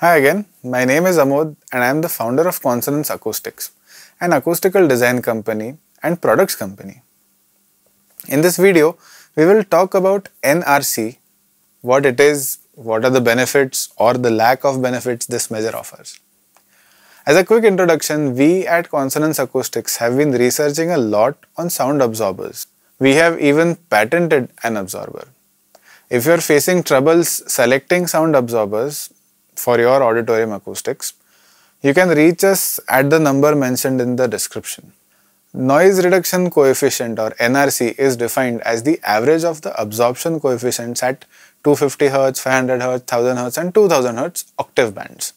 Hi again, my name is Amod and I am the founder of Consonance Acoustics, an acoustical design company and products company. In this video, we will talk about NRC, what it is, what are the benefits or the lack of benefits this measure offers. As a quick introduction, we at Consonance Acoustics have been researching a lot on sound absorbers. We have even patented an absorber. If you are facing troubles selecting sound absorbers for your auditorium acoustics, you can reach us at the number mentioned in the description. Noise reduction coefficient or NRC is defined as the average of the absorption coefficients at 250 Hz, 500 Hz, 1000 Hz and 2000 Hz octave bands.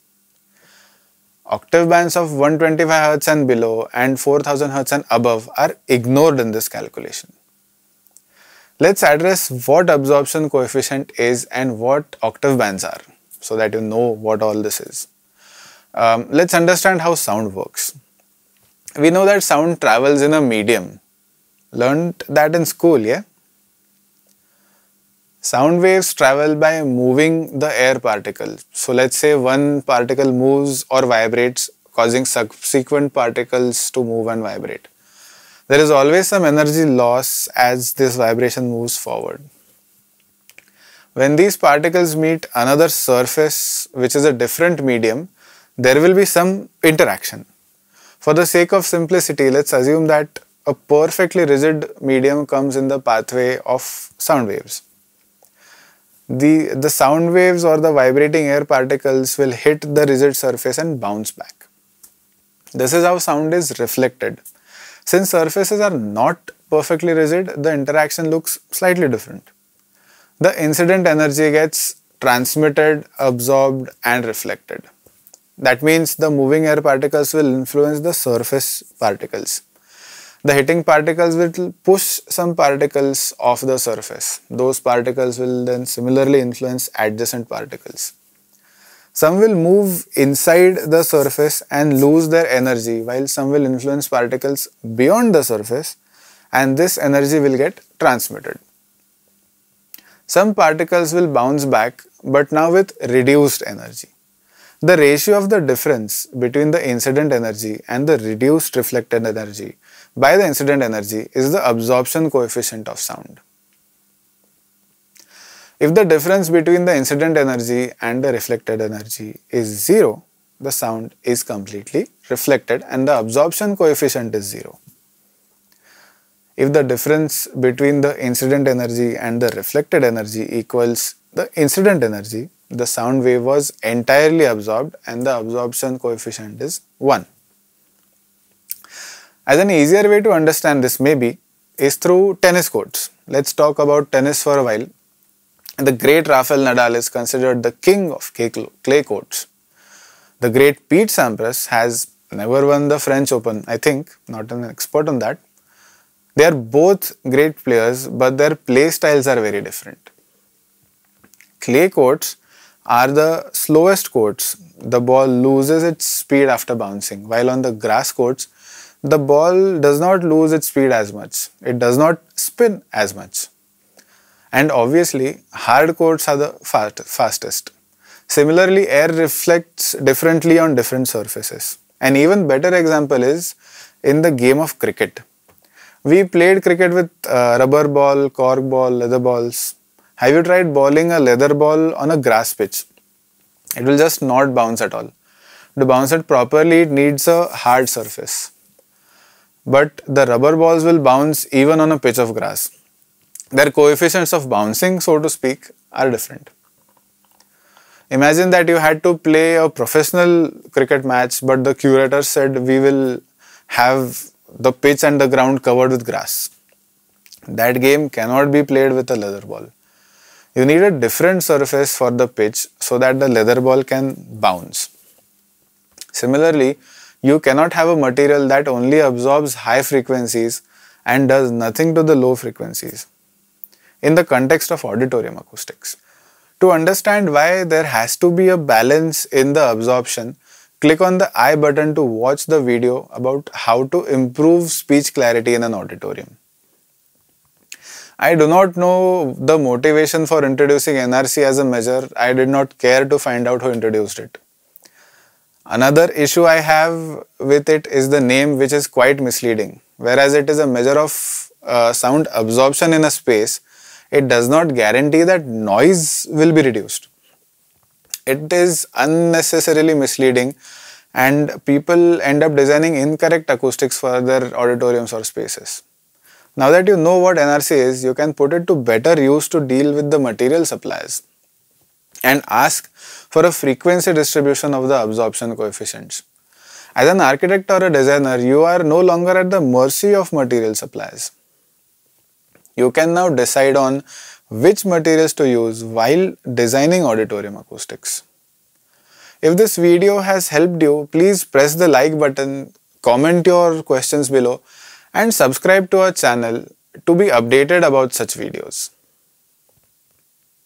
Octave bands of 125 Hz and below and 4000 Hz and above are ignored in this calculation. Let's address what absorption coefficient is and what octave bands are so that you know what all this is. Um, let's understand how sound works. We know that sound travels in a medium. Learned that in school, yeah? Sound waves travel by moving the air particles. So let's say one particle moves or vibrates causing subsequent particles to move and vibrate there is always some energy loss as this vibration moves forward. When these particles meet another surface which is a different medium, there will be some interaction. For the sake of simplicity, let's assume that a perfectly rigid medium comes in the pathway of sound waves. The, the sound waves or the vibrating air particles will hit the rigid surface and bounce back. This is how sound is reflected. Since surfaces are not perfectly rigid, the interaction looks slightly different. The incident energy gets transmitted, absorbed and reflected. That means the moving air particles will influence the surface particles. The hitting particles will push some particles off the surface. Those particles will then similarly influence adjacent particles. Some will move inside the surface and lose their energy while some will influence particles beyond the surface and this energy will get transmitted. Some particles will bounce back but now with reduced energy. The ratio of the difference between the incident energy and the reduced reflected energy by the incident energy is the absorption coefficient of sound. If the difference between the incident energy and the reflected energy is 0, the sound is completely reflected and the absorption coefficient is 0. If the difference between the incident energy and the reflected energy equals the incident energy, the sound wave was entirely absorbed and the absorption coefficient is 1. As an easier way to understand this maybe is through tennis courts. Let's talk about tennis for a while the great Rafael Nadal is considered the king of clay courts. The great Pete Sampras has never won the French Open, I think, not an expert on that. They are both great players, but their play styles are very different. Clay courts are the slowest courts. The ball loses its speed after bouncing, while on the grass courts, the ball does not lose its speed as much. It does not spin as much. And obviously, hard courts are the fast, fastest. Similarly, air reflects differently on different surfaces. An even better example is in the game of cricket. We played cricket with uh, rubber ball, cork ball, leather balls. Have you tried bowling a leather ball on a grass pitch? It will just not bounce at all. To bounce it properly, it needs a hard surface. But the rubber balls will bounce even on a pitch of grass their coefficients of bouncing, so to speak, are different. Imagine that you had to play a professional cricket match, but the curator said we will have the pitch and the ground covered with grass. That game cannot be played with a leather ball. You need a different surface for the pitch so that the leather ball can bounce. Similarly, you cannot have a material that only absorbs high frequencies and does nothing to the low frequencies in the context of auditorium acoustics. To understand why there has to be a balance in the absorption, click on the I button to watch the video about how to improve speech clarity in an auditorium. I do not know the motivation for introducing NRC as a measure. I did not care to find out who introduced it. Another issue I have with it is the name which is quite misleading. Whereas it is a measure of uh, sound absorption in a space, it does not guarantee that noise will be reduced. It is unnecessarily misleading and people end up designing incorrect acoustics for their auditoriums or spaces. Now that you know what NRC is, you can put it to better use to deal with the material suppliers and ask for a frequency distribution of the absorption coefficients. As an architect or a designer, you are no longer at the mercy of material suppliers. You can now decide on which materials to use while designing auditorium acoustics. If this video has helped you, please press the like button, comment your questions below and subscribe to our channel to be updated about such videos.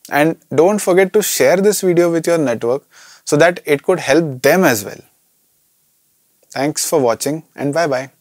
And don't forget to share this video with your network so that it could help them as well. Thanks for watching and bye bye.